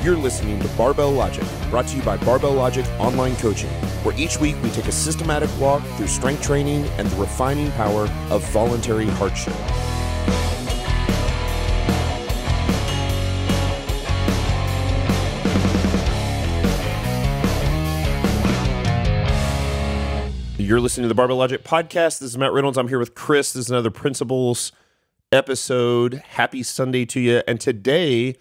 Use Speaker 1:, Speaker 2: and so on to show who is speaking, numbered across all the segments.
Speaker 1: You're listening to Barbell Logic, brought to you by Barbell Logic Online Coaching, where each week we take a systematic walk through strength training and the refining power of voluntary hardship. You're listening to the Barbell Logic podcast. This is Matt Reynolds. I'm here with Chris. This is another Principles episode. Happy Sunday to you. And today,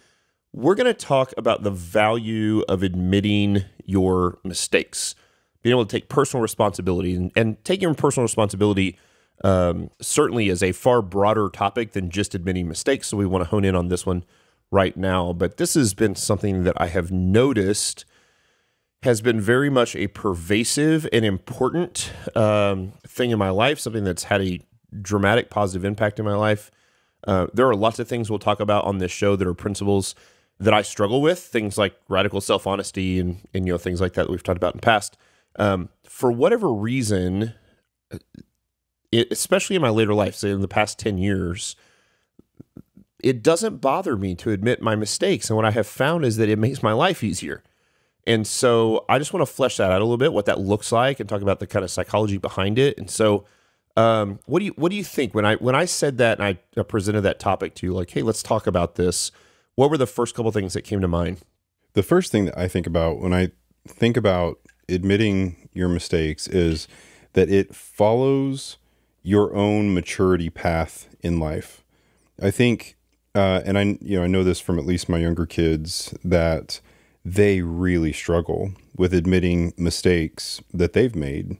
Speaker 1: we're going to talk about the value of admitting your mistakes, being able to take personal responsibility, and, and taking personal responsibility um, certainly is a far broader topic than just admitting mistakes. So we want to hone in on this one right now. But this has been something that I have noticed has been very much a pervasive and important um, thing in my life, something that's had a dramatic positive impact in my life. Uh, there are lots of things we'll talk about on this show that are principles that I struggle with, things like radical self honesty and, and you know things like that, that we've talked about in the past. Um, for whatever reason, it, especially in my later life, say in the past ten years, it doesn't bother me to admit my mistakes. And what I have found is that it makes my life easier. And so I just want to flesh that out a little bit, what that looks like, and talk about the kind of psychology behind it. And so, um, what do you what do you think when I when I said that and I presented that topic to you, like, hey, let's talk about this? What were the first couple things that came to mind?
Speaker 2: The first thing that I think about when I think about admitting your mistakes is that it follows your own maturity path in life. I think, uh, and I you know I know this from at least my younger kids that they really struggle with admitting mistakes that they've made.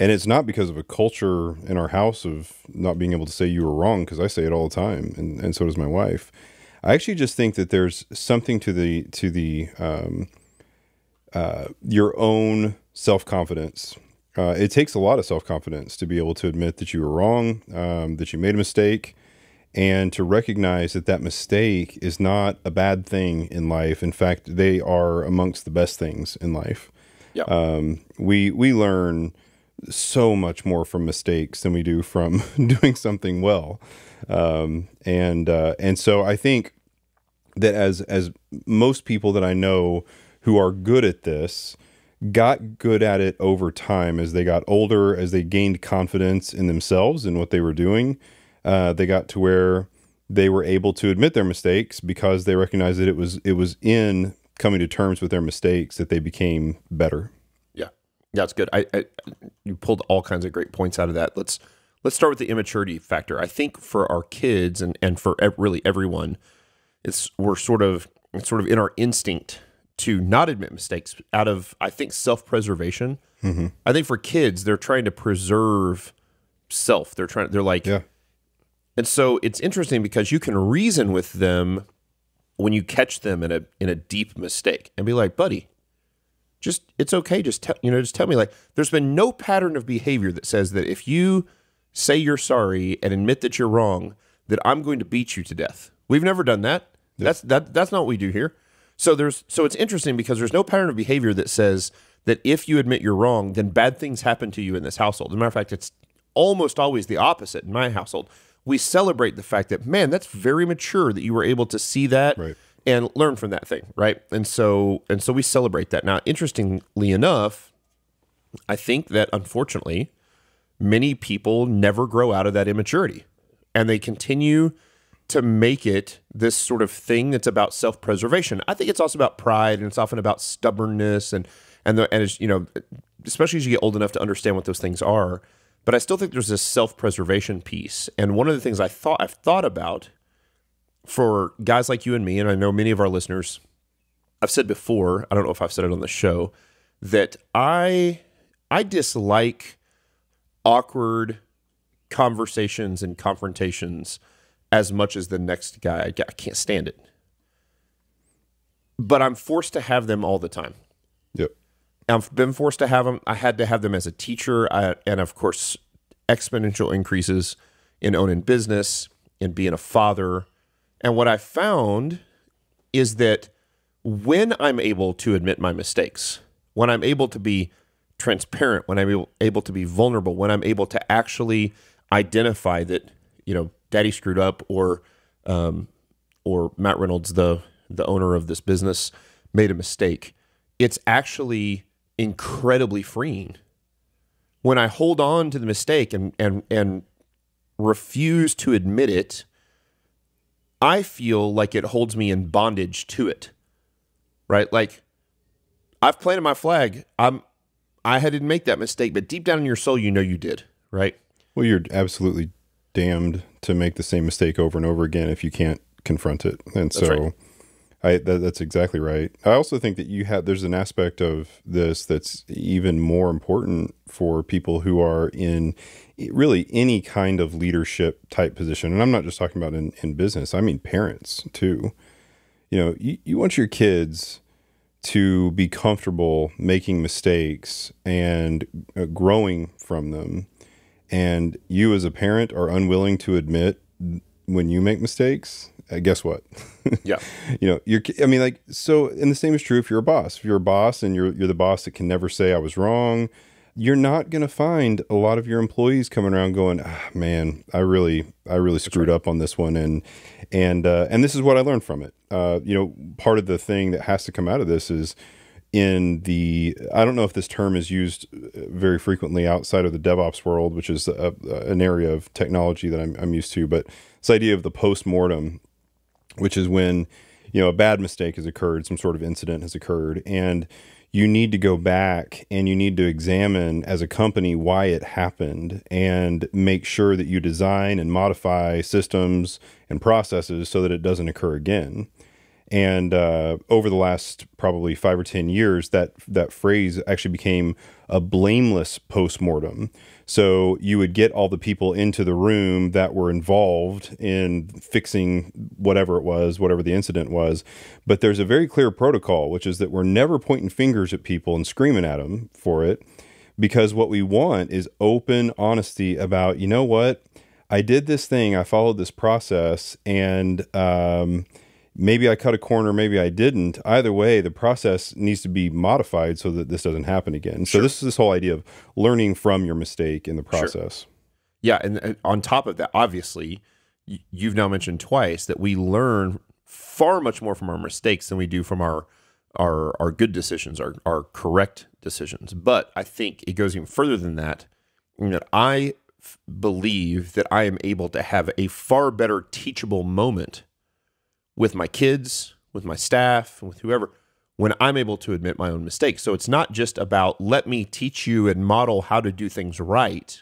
Speaker 2: And it's not because of a culture in our house of not being able to say you were wrong, because I say it all the time, and, and so does my wife. I actually just think that there's something to the to the um, uh, your own self confidence. Uh, it takes a lot of self confidence to be able to admit that you were wrong, um, that you made a mistake, and to recognize that that mistake is not a bad thing in life. In fact, they are amongst the best things in life.
Speaker 1: Yeah.
Speaker 2: Um, we we learn so much more from mistakes than we do from doing something well, um, and uh, and so I think that as as most people that I know who are good at this got good at it over time as they got older, as they gained confidence in themselves and what they were doing uh, they got to where they were able to admit their mistakes because they recognized that it was it was in coming to terms with their mistakes that they became better.
Speaker 1: Yeah, that's good. I, I you pulled all kinds of great points out of that. Let's let's start with the immaturity factor. I think for our kids and and for really everyone, it's we're sort of it's sort of in our instinct to not admit mistakes out of I think self preservation. Mm-hmm. I think for kids, they're trying to preserve self. They're trying. They're like,
Speaker 2: yeah.
Speaker 1: And so it's interesting because you can reason with them when you catch them in a in a deep mistake and be like, "Buddy, just it's okay. Just tell you know, just tell me like there's been no pattern of behavior that says that if you say you're sorry and admit that you're wrong, that I'm going to beat you to death. We've never done that. That's that that's not what we do here. So there's so it's interesting because there's no pattern of behavior that says that if you admit you're wrong, then bad things happen to you in this household. As a matter of fact, it's almost always the opposite in my household we celebrate the fact that man, that's very mature that you were able to see that
Speaker 2: right.
Speaker 1: And learn from that thing, right? And so and so we celebrate that. Now, interestingly enough, I think that unfortunately, many people never grow out of that immaturity, and they continue to make it this sort of thing that's about self-preservation. I think it's also about pride, and it's often about stubbornness, and and the, and as you know, especially as you get old enough to understand what those things are but I still think there's this self-preservation piece. And one of the things I thought I've thought about for guys like you and me, and I know many of our listeners, I've said before, I don't know if I've said it on the show, that I I dislike awkward conversations and confrontations as much as the next guy. I can't stand it. But I'm forced to have them all the time.
Speaker 2: Yep.
Speaker 1: I've been forced to have them. I had to have them as a teacher, I, and of course, exponential increases in owning business, in being a father. And what I found is that when I'm able to admit my mistakes, when I'm able to be transparent, when I'm able to be vulnerable, when I'm able to actually identify that, you know, daddy screwed up or, um, or Matt Reynolds, the the owner of this business, made a mistake, it's actually incredibly freeing. When I hold on to the mistake and and and refuse to admit it, I feel like it holds me in bondage to it. Right? Like I've planted my flag. I'm I didn't make that mistake, but deep down in your soul you know you did, right?
Speaker 2: Well, you're absolutely damned to make the same mistake over and over again if you can't confront it. And so right. I that, that's exactly right. I also think that you have there's an aspect of this that's even more important for people who are in really any kind of leadership type position. And I'm not just talking about in, in business. I mean parents too. You know, you, you want your kids to be comfortable making mistakes and uh, growing from them. And you as a parent are unwilling to admit when you make mistakes uh, guess what?
Speaker 1: Yeah.
Speaker 2: you know, you're, I mean, like, so, and the same is true if you're a boss. If you're a boss and you're, you're the boss that can never say I was wrong, you're not going to find a lot of your employees coming around going, ah, man, I really, I really screwed right. up on this one. And, and, uh, and this is what I learned from it. Uh, you know, part of the thing that has to come out of this is, in the I don't know if this term is used uh, very frequently outside of the DevOps world, which is a, an area of technology that I'm, I'm used to, but this idea of the post mortem which is when you know a bad mistake has occurred, some sort of incident has occurred, and you need to go back and you need to examine as a company why it happened and make sure that you design and modify systems and processes so that it doesn't occur again. And uh, over the last probably five or ten years, that that phrase actually became a blameless postmortem. So you would get all the people into the room that were involved in fixing whatever it was, whatever the incident was. But there's a very clear protocol, which is that we're never pointing fingers at people and screaming at them for it, because what we want is open honesty about, you know what, I did this thing, I followed this process, and um, maybe I cut a corner, maybe I didn't. Either way, the process needs to be modified so that this doesn't happen again. Sure. So this is this whole idea of learning from your mistake in the process. Sure.
Speaker 1: Yeah, and uh, on top of that, obviously, you've now mentioned twice that we learn far much more from our mistakes than we do from our our our good decisions, our our correct decisions. But I think it goes even further than that. That I believe that I am able to have a far better teachable moment with my kids, with my staff, with whoever, when I'm able to admit my own mistakes. So it's not just about let me teach you and model how to do things right.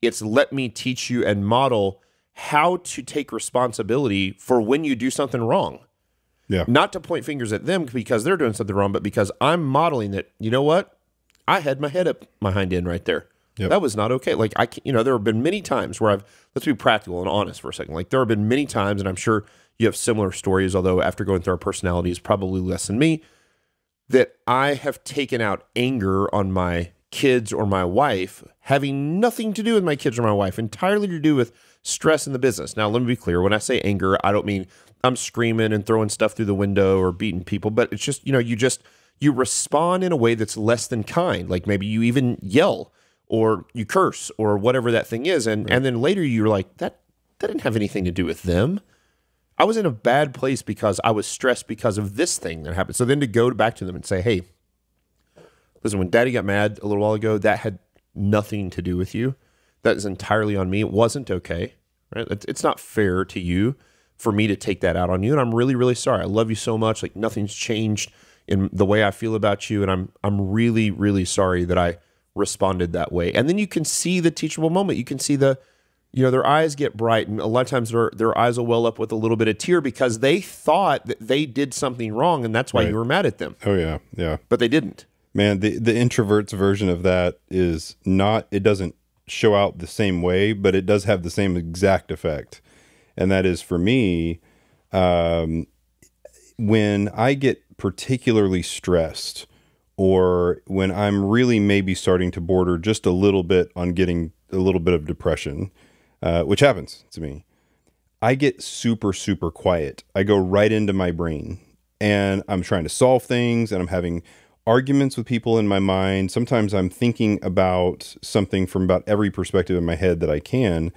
Speaker 1: It's let me teach you and model how to take responsibility for when you do something wrong.
Speaker 2: Yeah.
Speaker 1: Not to point fingers at them because they're doing something wrong, but because I'm modeling that, you know what? I had my head up my hind end right there. Yep. That was not okay. Like I, you know, there have been many times where I've. Let's be practical and honest for a second. Like there have been many times, and I'm sure you have similar stories, although after going through our personalities, probably less than me, that I have taken out anger on my kids or my wife, having nothing to do with my kids or my wife, entirely to do with stress in the business. Now, let me be clear when I say anger, I don't mean I'm screaming and throwing stuff through the window or beating people, but it's just, you know, you just, you respond in a way that's less than kind. Like maybe you even yell or you curse or whatever that thing is. And, right. and then later you're like, that, that didn't have anything to do with them. I was in a bad place because I was stressed because of this thing that happened. So then to go back to them and say, hey, listen, when daddy got mad a little while ago, that had nothing to do with you. That is entirely on me. It wasn't okay. Right? It's not fair to you for me to take that out on you. And I'm really, really sorry. I love you so much. Like nothing's changed in the way I feel about you. And I'm I'm really, really sorry that I responded that way. And then you can see the teachable moment. You can see the you know their eyes get bright and a lot of times their their eyes will well up with a little bit of tear because they thought that they did something wrong and that's why right. you were mad at them.
Speaker 2: Oh yeah yeah.
Speaker 1: But they didn't.
Speaker 2: Man the the introverts version of that is not it doesn't show out the same way but it does have the same exact effect. And that is for me um, when i get particularly stressed or when i'm really maybe starting to border just a little bit on getting a little bit of depression uh, which happens to me. I get super, super quiet. I go right into my brain and I'm trying to solve things and I'm having arguments with people in my mind. Sometimes I'm thinking about something from about every perspective in my head that I can.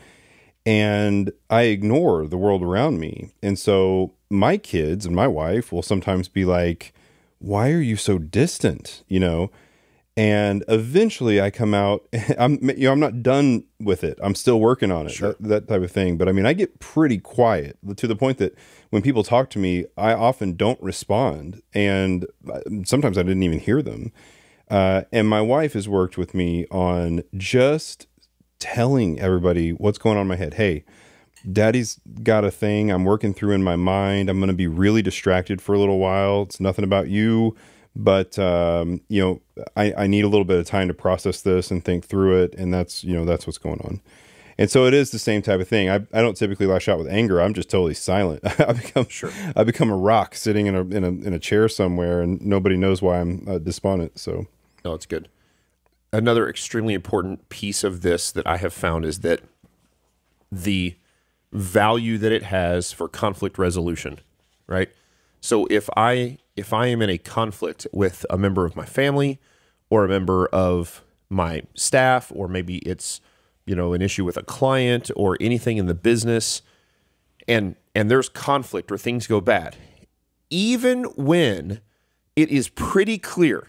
Speaker 2: and I ignore the world around me. And so my kids and my wife will sometimes be like, "Why are you so distant?" you know? And eventually I come out I'm you know I'm not done with it. I'm still working on it.
Speaker 1: Sure.
Speaker 2: That, that type of thing. But I mean, I get pretty quiet to the point that when people talk to me, I often don't respond and uh, sometimes I didn't even hear them. Uh, and my wife has worked with me on just telling everybody what's going on in my head. Hey, daddy's got a thing I'm working through in my mind. I'm going to be really distracted for a little while. It's nothing about you, but um, you know, I, I need a little bit of time to process this and think through it. And that's, you know, that's what's going on. And so it is the same type of thing. I, I don't typically lash out with anger. I'm just totally silent. I become
Speaker 1: Sure.
Speaker 2: I become a rock sitting in a in a in a chair somewhere, and nobody knows why I'm uh, despondent. So
Speaker 1: No, it's good. Another extremely important piece of this that I have found is that the value that it has for conflict resolution, right? So if I if I am in a conflict with a member of my family or a member of my staff or maybe it's you know an issue with a client or anything in the business and and there's conflict or things go bad even when it is pretty clear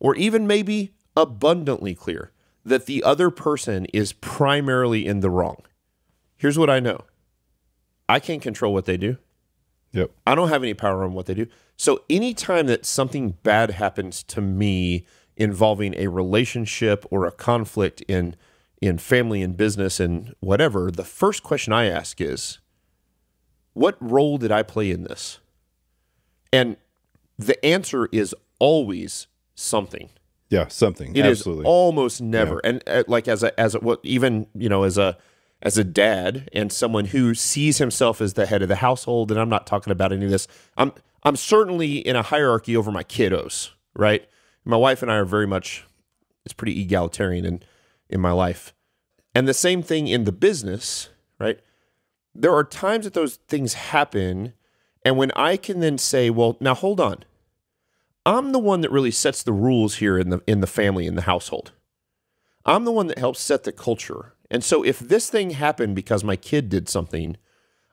Speaker 1: or even maybe abundantly clear that the other person is primarily in the wrong. Here's what I know I can't control what they do,
Speaker 2: yep,
Speaker 1: I don't have any power on what they do. So, anytime that something bad happens to me involving a relationship or a conflict in, in family and business and whatever, the first question I ask is, what role did I play in this? And the answer is always something.
Speaker 2: yeah, something.
Speaker 1: It is
Speaker 2: Absolutely.
Speaker 1: almost never, and uh, like as a as a what even you know as a as a dad and someone who sees himself as the head of the household, and I'm not talking about any of this. I'm I'm certainly in a hierarchy over my kiddos, right? My wife and I are very much it's pretty egalitarian in in my life, and the same thing in the business, right? There are times that those things happen, and when I can then say, well, now hold on. I'm the one that really sets the rules here in the in the family in the household. I'm the one that helps set the culture. And so if this thing happened because my kid did something,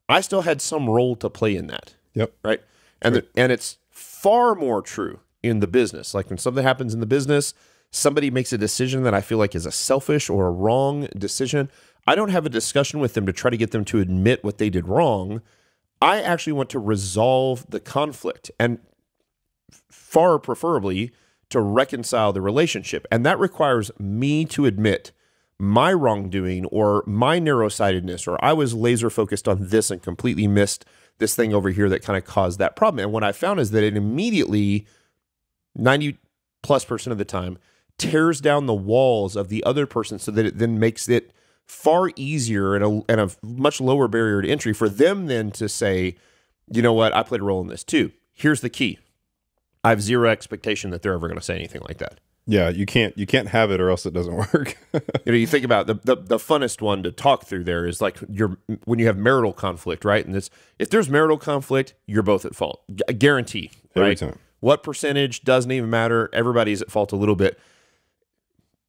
Speaker 1: I still had some role to play in that,
Speaker 2: yep.
Speaker 1: right? And the, and it's far more true in the business. Like when something happens in the business, somebody makes a decision that I feel like is a selfish or a wrong decision. I don't have a discussion with them to try to get them to admit what they did wrong. I actually want to resolve the conflict. And far preferably to reconcile the relationship. And that requires me to admit my wrongdoing or my narrow sightedness, or I was laser focused on this and completely missed this thing over here that kind of caused that problem. And what I found is that it immediately, 90 plus percent of the time, tears down the walls of the other person so that it then makes it far easier and a, and a much lower barrier to entry for them then to say, you know what, I played a role in this too. Here's the key I have zero expectation that they're ever going to say anything like that.
Speaker 2: Yeah, you can't you can't have it or else it doesn't work.
Speaker 1: You know, you think about the, the the funnest one to talk through there is like your when you have marital conflict, right? And it's if there's marital conflict, you're both at fault, Gu- guarantee,
Speaker 2: Every
Speaker 1: right?
Speaker 2: time.
Speaker 1: What percentage doesn't even matter. Everybody's at fault a little bit.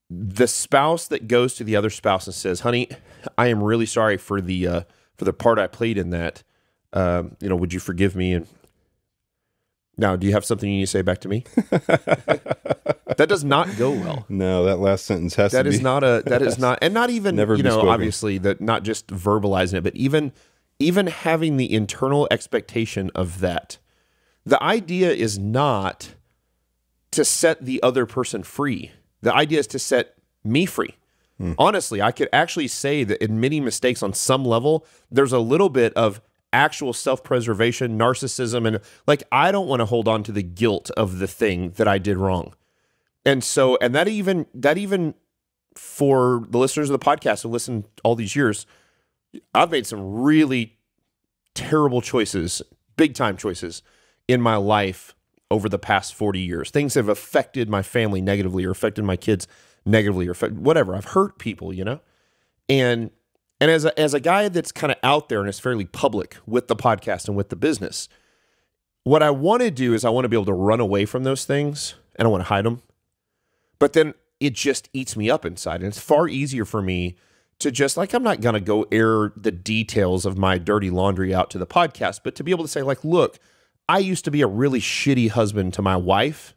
Speaker 1: The spouse that goes to the other spouse and says, "Honey, I am really sorry for the uh, for the part I played in that. Um, you know, would you forgive me?" And now, do you have something you need to say back to me? that does not go well.
Speaker 2: no, that last sentence has
Speaker 1: That is
Speaker 2: be
Speaker 1: not a that is not and not even
Speaker 2: Never
Speaker 1: you know
Speaker 2: spoken.
Speaker 1: obviously that not just verbalizing it but even even having the internal expectation of that the idea is not to set the other person free the idea is to set me free hmm. honestly i could actually say that admitting mistakes on some level there's a little bit of actual self-preservation narcissism and like i don't want to hold on to the guilt of the thing that i did wrong. And so and that even that even for the listeners of the podcast who listen all these years i've made some really terrible choices big time choices in my life over the past 40 years. Things have affected my family negatively or affected my kids negatively or whatever. I've hurt people you know? And and as a, as a guy that's kind of out there and is fairly public with the podcast and with the business what i want to do is i want to be able to run away from those things and i want to hide them but then it just eats me up inside and it's far easier for me to just like I'm not going to go air the details of my dirty laundry out to the podcast, but to be able to say like, look, I used to be a really shitty husband to my wife,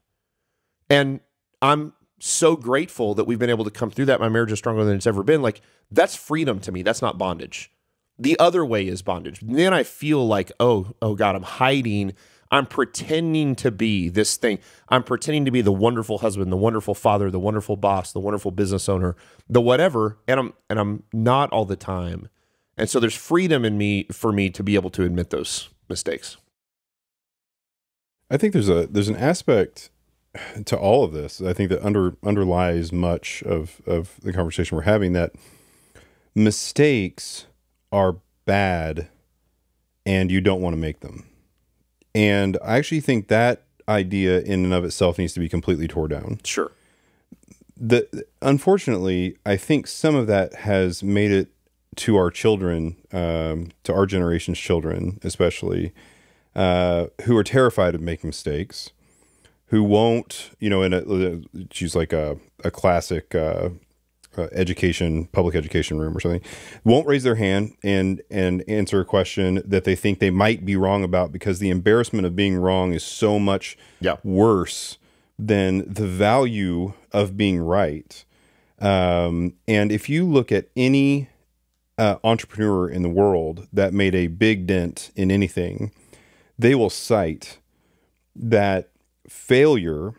Speaker 1: and I'm so grateful that we've been able to come through that. My marriage is stronger than it's ever been. Like that's freedom to me. That's not bondage. The other way is bondage. Then I feel like, oh, oh God, I'm hiding. I'm pretending to be this thing. I'm pretending to be the wonderful husband, the wonderful father, the wonderful boss, the wonderful business owner, the whatever, and I'm and I'm not all the time. And so there's freedom in me for me to be able to admit those mistakes.
Speaker 2: I think there's a there's an aspect to all of this. I think that under underlies much of of the conversation we're having that mistakes are bad and you don't want to make them. And I actually think that idea in and of itself needs to be completely tore down.
Speaker 1: Sure.
Speaker 2: The unfortunately, I think some of that has made it to our children, um, to our generation's children, especially, uh, who are terrified of making mistakes, who won't, you know, in a, she's like a, a classic uh, uh, education, public education room or something, won't raise their hand and and answer a question that they think they might be wrong about because the embarrassment of being wrong is so much
Speaker 1: Yeah.
Speaker 2: worse than the value of being right. Um, and if you look at any uh, entrepreneur in the world that made a big dent in anything, they will cite that failure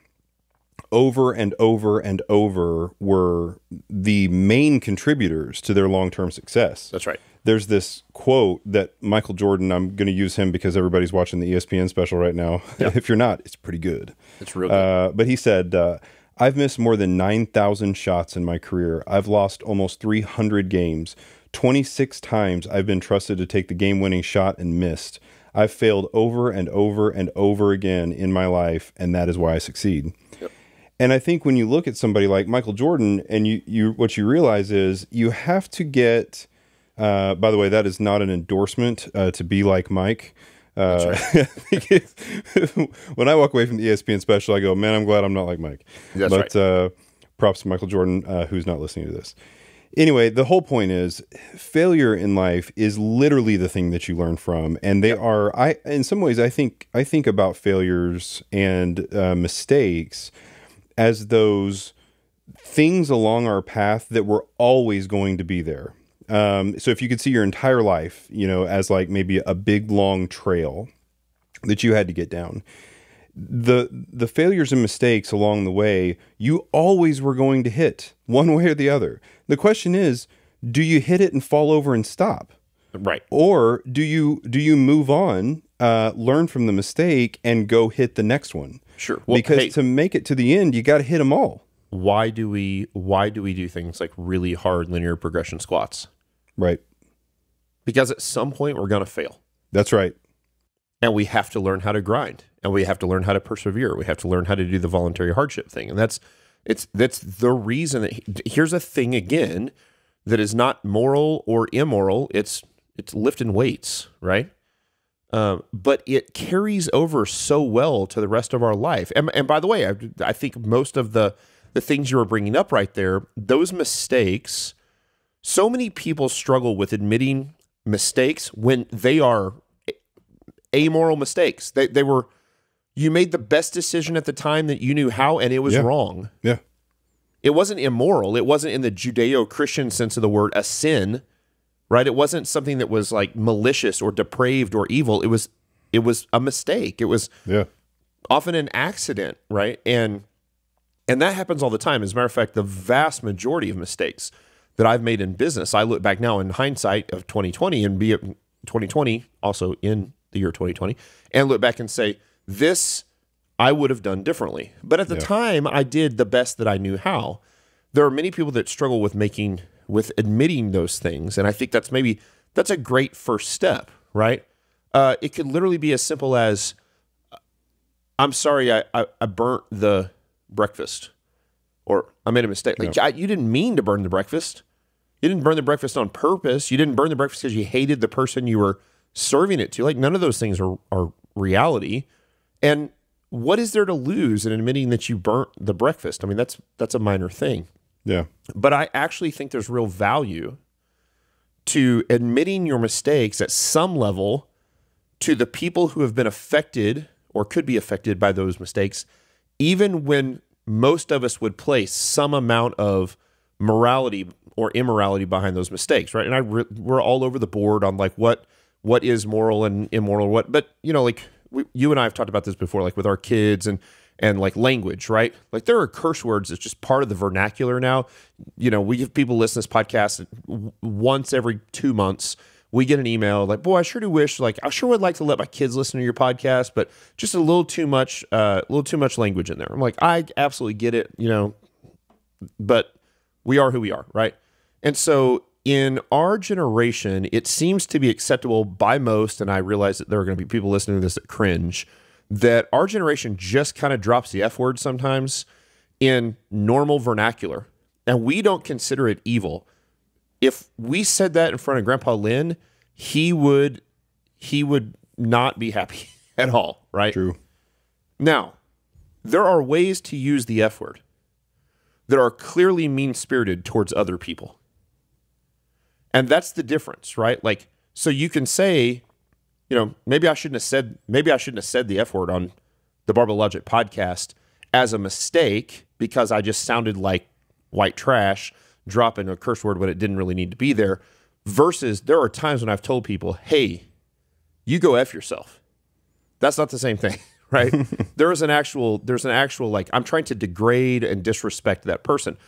Speaker 2: over and over and over were the main contributors to their long-term success.
Speaker 1: That's right.
Speaker 2: There's this quote that Michael Jordan, I'm going to use him because everybody's watching the ESPN special right now. if you're not, it's pretty good.
Speaker 1: It's real good.
Speaker 2: Uh, but he said, uh, I've missed more than 9,000 shots in my career. I've lost almost 300 games. 26 times I've been trusted to take the game winning shot and missed. I've failed over and over and over again in my life, and that is why I succeed. And I think when you look at somebody like Michael Jordan, and you, you what you realize is you have to get. Uh, by the way, that is not an endorsement uh, to be like Mike. Uh, when I walk away from the ESPN special, I go, "Man, I'm glad I'm not like Mike."
Speaker 1: That's
Speaker 2: but
Speaker 1: right.
Speaker 2: uh, props to Michael Jordan, uh, who's not listening to this. Anyway, the whole point is failure in life is literally the thing that you learn from, and they are. I in some ways, I think I think about failures and uh, mistakes as those things along our path that were always going to be there. Um, so if you could see your entire life, you know, as like maybe a big long trail that you had to get down, the the failures and mistakes along the way, you always were going to hit one way or the other. The question is, do you hit it and fall over and stop?
Speaker 1: right.
Speaker 2: or do you do you move on uh, learn from the mistake and go hit the next one
Speaker 1: Sure. Well,
Speaker 2: because
Speaker 1: hey,
Speaker 2: to make it to the end you got to hit them all
Speaker 1: why do we why do we do things like really hard linear progression squats?
Speaker 2: right
Speaker 1: Because at some point we're going to fail.
Speaker 2: that's right
Speaker 1: and we have to learn how to grind and we have to learn how to persevere. We have to learn how to do the voluntary hardship thing. And that's it's that's the reason that here's a thing again that is not moral or immoral. It's it's lifting weights right? Um, but it carries over so well to the rest of our life. And, and by the way I, I think most of the the things you were bringing up right there those mistakes so many people struggle with admitting mistakes when they are amoral mistakes. They they were you made the best decision at the time that you knew how and it was
Speaker 2: Yeah.
Speaker 1: wrong.
Speaker 2: yeah
Speaker 1: It wasn't immoral. It wasn't in the Judeo-Christian sense of the word a sin, right? It wasn't something that was like malicious or depraved or evil. It was it was a mistake. It was
Speaker 2: yeah
Speaker 1: often an accident, right? And and that happens all the time. As a matter of fact, the vast majority of mistakes that I've made in business, I look back now in hindsight of 2020 and be it 2020, also in the year 2020, and look back and say, this I would have done differently. But at the time, I did the best that I knew how. There are many people that struggle with making with admitting those things, and I think that's maybe that's a great first step, right? Uh, it could literally be as simple as I'm sorry, I, I, I burnt the breakfast, or I made a mistake. Like I, you didn't mean to burn the breakfast. You didn't burn the breakfast on purpose. You didn't burn the breakfast because you hated the person you were serving it to. Like none of those things are are reality. And what is there to lose in admitting that you burnt the breakfast? I mean, that's that's a minor thing.
Speaker 2: yeah
Speaker 1: But I actually think there's real value to admitting your mistakes at some level to the people who have been affected or could be affected by those mistakes, even when most of us would place some amount of morality or immorality behind those mistakes, right? And I re- we're all over the board on like what what is moral and immoral, what, but you know, like we, you and I have talked about this before, like with our kids and and like language, right? Like there are curse words that's just part of the vernacular now. You know, we give people listen to this podcast once every two months. We get an email like, "Boy, I sure do wish like I sure would like to let my kids listen to your podcast, but just a little too much, uh, a little too much language in there." I'm like, I absolutely get it, you know, but we are who we are, right? And so in our generation, it seems to be acceptable by most, and I realize that there are going to be people listening to this that cringe that our generation just kind of drops the F word sometimes in normal vernacular. And we don't consider it evil. If we said that in front of Grandpa Lynn, he would he would not be happy at all, right?
Speaker 2: True.
Speaker 1: Now, there are ways to use the F word that are clearly mean spirited towards other people. And that's the difference, right? Like, so you can say, you know, maybe I shouldn't have said maybe I shouldn't have said the F word on the Barbell Logic podcast as a mistake because I just sounded like white trash dropping a curse word when it didn't really need to be there. Versus there are times when I've told people, hey, you go F yourself. That's not the same thing, right? there is an actual, there's an actual like I'm trying to degrade and disrespect that person.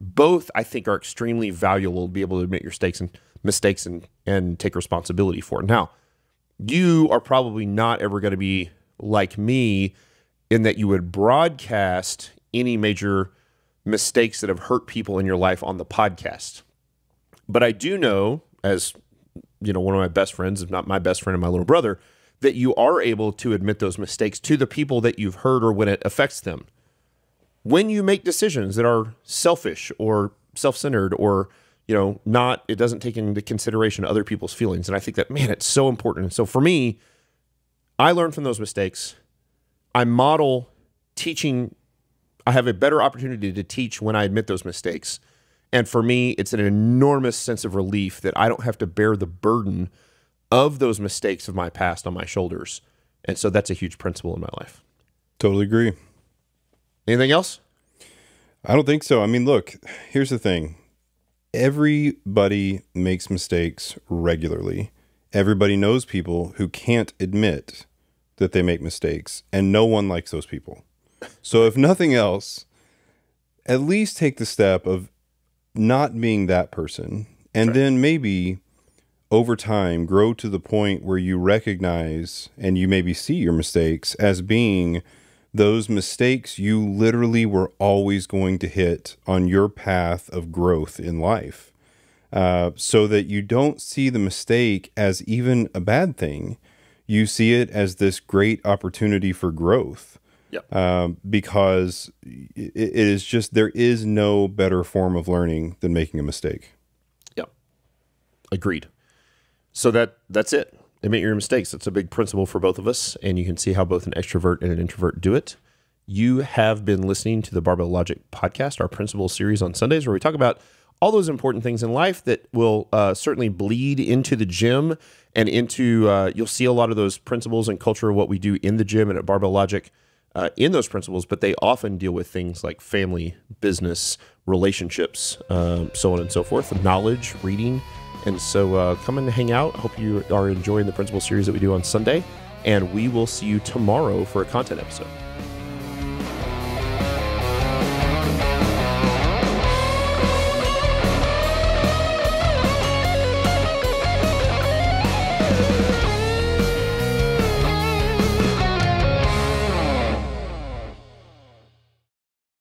Speaker 1: Both I think are extremely valuable to be able to admit your mistakes and mistakes and and take responsibility for it. Now, you are probably not ever going to be like me in that you would broadcast any major mistakes that have hurt people in your life on the podcast. But I do know, as you know, one of my best friends, if not my best friend and my little brother, that you are able to admit those mistakes to the people that you've hurt or when it affects them. When you make decisions that are selfish or self centered or you know, not it doesn't take into consideration other people's feelings. And I think that man, it's so important. And so for me, I learn from those mistakes. I model teaching. I have a better opportunity to teach when I admit those mistakes. And for me, it's an enormous sense of relief that I don't have to bear the burden of those mistakes of my past on my shoulders. And so that's a huge principle in my life.
Speaker 2: Totally agree.
Speaker 1: Anything else?
Speaker 2: I don't think so. I mean, look, here's the thing everybody makes mistakes regularly. Everybody knows people who can't admit that they make mistakes, and no one likes those people. So, if nothing else, at least take the step of not being that person, and right. then maybe over time grow to the point where you recognize and you maybe see your mistakes as being those mistakes you literally were always going to hit on your path of growth in life. Uh, so that you don't see the mistake as even a bad thing. You see it as this great opportunity for growth.
Speaker 1: Yep.
Speaker 2: Uh, because it, it is just, there is no better form of learning than making a mistake.
Speaker 1: Yep. Agreed. So that that's it admit your mistakes. It's a big principle for both of us, and you can see how both an extrovert and an introvert do it. You have been listening to the Barbell Logic podcast, our principle series on Sundays, where we talk about all those important things in life that will uh, certainly bleed into the gym and into, uh, you'll see a lot of those principles and culture of what we do in the gym and at Barbell Logic uh, in those principles, but they often deal with things like family, business, relationships, um, so on and so forth, knowledge, reading, and so uh, come and hang out. Hope you are enjoying the principle series that we do on Sunday. And we will see you tomorrow for a content episode.